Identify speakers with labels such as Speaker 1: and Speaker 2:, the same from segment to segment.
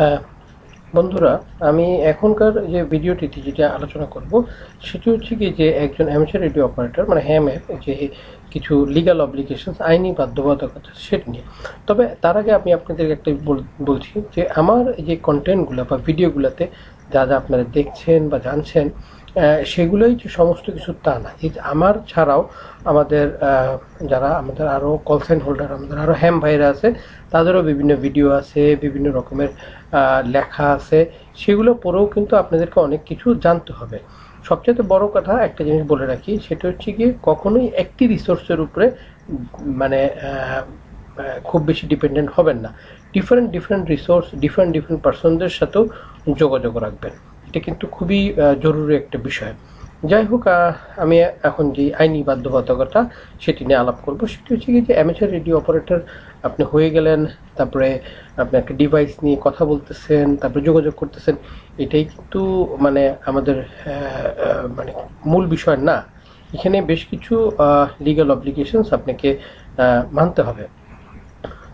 Speaker 1: হ্যাঁ বন্ধুরা, আমি এখনকার যে ভিডিওটিতে যেটা আলোচনা করব, সেটি হচ্ছে কি যে একজন অ্যামেচার রেডিও অপারেটর মানে হ্যামে যে কিছু লিগাল অব্লিকেশন আইনি বাধ্যবাধকতা, সেটি নিয়ে। তবে তার আগে আমি আপনাদেরকে একটা বল- বলছি যে আমার যে কন্টেন্টগুলো বা ভিডিওগুলোতে যা যা আপনারা দেখছেন বা জানছেন সেগুলোই সমস্ত কিছু তা না। আমার ছাড়াও আমাদের যারা আমাদের আরও কল সাইন হোল্ডার আমাদের আরও হ্যাম ভাইরা আছে, তাদেরও বিভিন্ন ভিডিও আছে, বিভিন্ন রকমের লেখা আছে। সেগুলো পড়েও কিন্তু আপনাদেরকে অনেক কিছু জানতে হবে। সবচেয়ে বড় কথা একটা জিনিস বলে রাখি, সেটা হচ্ছে গিয়ে কখনোই একটি রিসোর্সের উপরে মানে খুব বেশি ডিপেন্ডেন্ট হবেন না। Different different resource different different পার্সনদের সাথেও যোগাযোগ রাখবেন। এটা কিন্তু খুবই জরুরি একটা বিষয়। যাই হোক আমি এখন যে আইনি বাধ্যবাধকতা সেটি নিয়ে আলাপ করব, সেটি হচ্ছে কি যে অ্যামেচার রেডিও অপারেটর আপনি হয়ে গেলেন, তারপরে আপনি একটা ডিভাইস নিয়ে কথা বলতেছেন, তারপরে যোগাযোগ করতেছেন, এটাই কিন্তু মানে আমাদের মানে মূল বিষয় না। এখানে বেশ কিছু লিগ্যাল অব্লিগেশনস আপনাকে মানতে হবে।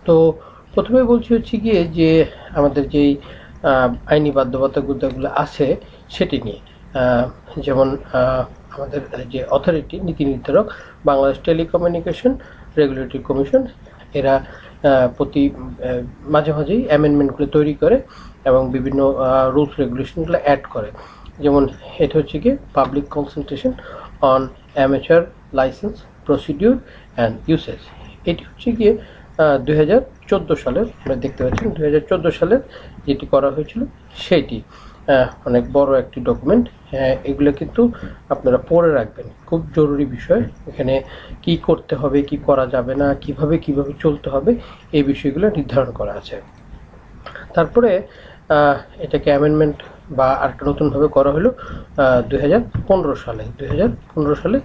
Speaker 1: তো প্রথমে বলছি হচ্ছে গিয়ে যে আমাদের যেই আইনি বাধ্যবাধকতাগুলো আছে সেটি নিয়ে। যেমন আমাদের যে অথরিটি নীতি নির্ধারক, বাংলাদেশ টেলিকমিউনিকেশন রেগুলেটরি কমিশন এরা প্রতি মাঝে মাঝেই অ্যামেন্ডমেন্টগুলো তৈরি করে এবং বিভিন্ন রুলস রেগুলেশনগুলো অ্যাড করে। যেমন, এটা হচ্ছে কি public consultation on amateur licence procedure and usage এটি হচ্ছে গিয়ে দুই হাজার চোদ্দ সালের আপনারা দেখতে পাচ্ছেন দু হাজার চোদ্দ সালের যেটি করা হয়েছিল আহ, অনেক বড় একটি ডকুমেন্ট হ্যাঁ এগুলো কিন্তু আপনারা পড়ে রাখবেন। খুব জরুরি বিষয়। এখানে কি করতে হবে কি করা যাবে না কীভাবে কীভাবে চলতে হবে এই বিষয়গুলো নির্ধারণ করা আছে। তারপরে এটাকে অ্যামেন্ডমেন্ট বা আরেকটা নতুনভাবে করা হলো দুই হাজার পনেরো সালে। দুই হাজার পনেরো সালে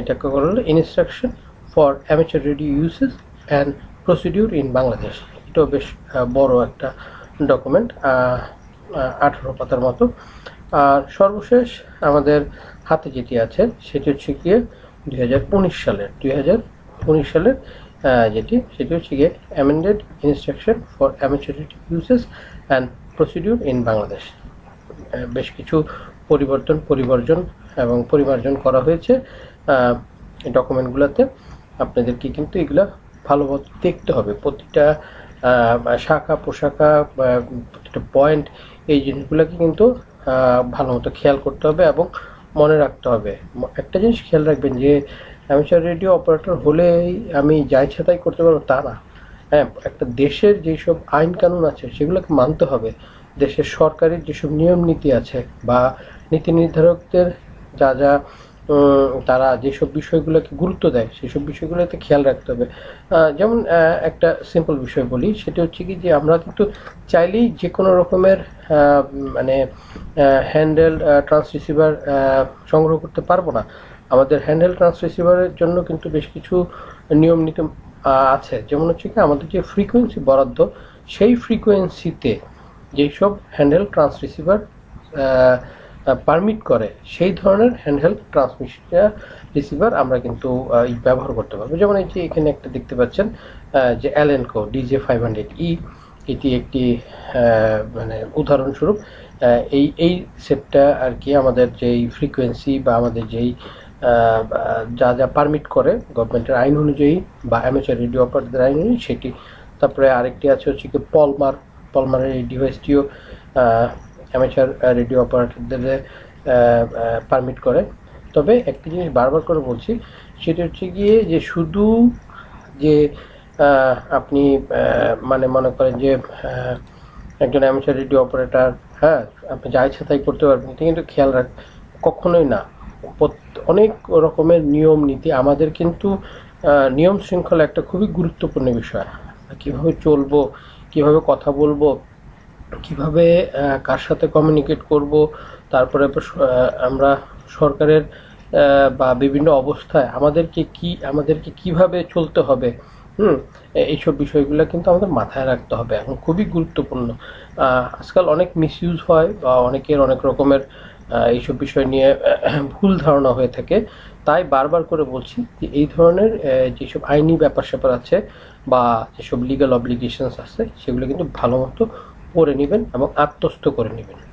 Speaker 1: এটাকে করা হলো instruction for amateur radio uses and procedure in Bangladesh এটাও বেশ বড় একটা ডকুমেন্ট আঠারো পাতার মতো। আর সর্বশেষ আমাদের হাতে যেটি আছে, সেটি হচ্ছে গিয়ে দুই হাজার উনিশ সালের, দুই হাজার উনিশ সালের যেটি, সেটি হচ্ছে গিয়ে amended instruction for amateur uses and procedure in Bangladesh বেশ কিছু পরিবর্তন, পরিবর্জন এবং পরিমার্জন করা হয়েছে ডকুমেন্টগুলোতে আপনাদেরকে কিন্তু এগুলা ভালোমতো দেখতে হবে। প্রতিটা শাখা, পোশাখা প্রতিটা পয়েন্ট এই জিনিসগুলোকে কিন্তু ভালো মতো খেয়াল করতে হবে এবং মনে রাখতে হবে। একটা জিনিস খেয়াল রাখবেন যে, অ্যামেচার রেডিও অপারেটর হলেই আমি যা ইচ্ছা তাই করতে পারব তা না। হ্যাঁ একটা দেশের যেসব আইন কানুন আছে, সেগুলোকে মানতে হবে। দেশের সরকারের যেসব নিয়ম নীতি আছে বা নীতি নির্ধারকদের যা যা তারা যেসব বিষয়গুলোকে গুরুত্ব দেয়, সেসব বিষয়গুলোতে খেয়াল রাখতে হবে। যেমন একটা সিম্পল বিষয় বলি, সেটা হচ্ছে কি যে আমরা কিন্তু চাইলেই যে কোনো রকমের মানে হ্যান্ডেল ট্রান্সরিসিভার সংগ্রহ করতে পারব না। আমাদের হ্যান্ডেল ট্রান্সরিসিভারের জন্য কিন্তু বেশ কিছু নিয়ম নীতি আছে। যেমন হচ্ছে কি, আমাদের যে ফ্রিকোয়েন্সি বরাদ্দ, সেই ফ্রিকোয়েন্সিতে যেসব হ্যান্ডেল ট্রান্সরিসিভার পারমিট করে, সেই ধরনের হ্যান্ডহেল্ড ট্রান্সমিশন রিসিভার আমরা কিন্তু ব্যবহার করতে পারব। যেমন এই যে এখানে একটা দেখতে পাচ্ছেন যে Alinco DJ five hundred E এটি একটি মানে উদাহরণস্বরূপ। এই এই সেটটা আর কি আমাদের যেই ফ্রিকোয়েন্সি বা আমাদের যেই যা যা পারমিট করে গভর্নমেন্টের আইন অনুযায়ী বা অ্যামেচার রেডিও অপারেটরদের আইন অনুযায়ী সেটি। তারপরে আরেকটি আছে হচ্ছে কি পলমার পলমারের এই ডিভাইসটিও অ্যামেচার রেডিও অপারেটরদের পারমিট করে। তবে একটি জিনিস বারবার করে বলছি, সেটা হচ্ছে গিয়ে যে শুধু যে আপনি মানে মনে করেন যে একজন অ্যামেচার রেডিও অপারেটর হ্যাঁ আপনি যা ইচ্ছা তাই করতে পারবেন কিন্তু খেয়াল রাখ, কখনোই না। অনেক রকমের নিয়ম, নীতি, আমাদের কিন্তু নিয়ম শৃঙ্খলা একটা খুবই গুরুত্বপূর্ণ বিষয়। কীভাবে চলবো, কীভাবে কথা বলব কীভাবে কার সাথে কমিউনিকেট করব, তারপরে আমরা সরকারের বা বিভিন্ন অবস্থায় আমাদেরকে কি, আমাদেরকে কীভাবে চলতে হবে, হুম এইসব বিষয়গুলো কিন্তু আমাদের মাথায় রাখতে হবে এখন, খুবই গুরুত্বপূর্ণ। আজকাল অনেক মিসইউজ হয় বা অনেকের অনেক রকমের এইসব বিষয় নিয়ে ভুল ধারণা হয়ে থাকে। তাই বারবার করে বলছি যে এই ধরনের যেসব আইনি ব্যাপার স্যাপার আছে বা যেসব লিগাল অব্লিগেশনস আছে, সেগুলো কিন্তু ভালো মতো পড়ে নেবেন এবং আত্মস্থ করে নেবেন।